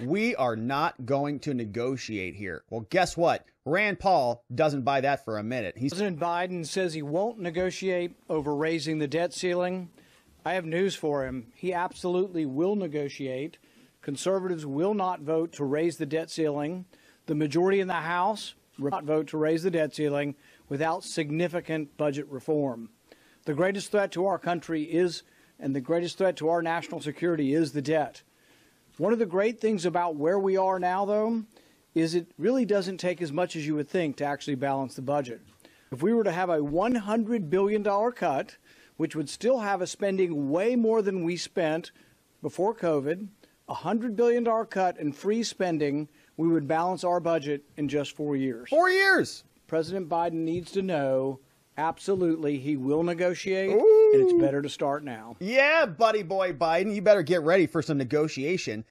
We are not going to negotiate here. Well, guess what? Rand Paul doesn't buy that for a minute. He's President Biden says he won't negotiate over raising the debt ceiling. I have news for him. He absolutely will negotiate. Conservatives will not vote to raise the debt ceiling. The majority in the House will not vote to raise the debt ceiling without significant budget reform. The greatest threat to our country is, and the greatest threat to our national security is the debt. One of the great things about where we are now, though, is it really doesn't take as much as you would think to actually balance the budget. If we were to have a $100 billion cut, which would still have us spending way more than we spent before COVID, a $100 billion cut in free spending, we would balance our budget in just four years. four years. President Biden needs to know absolutely he will negotiate, Ooh. and it's better to start now. Yeah, buddy boy Biden, you better get ready for some negotiation.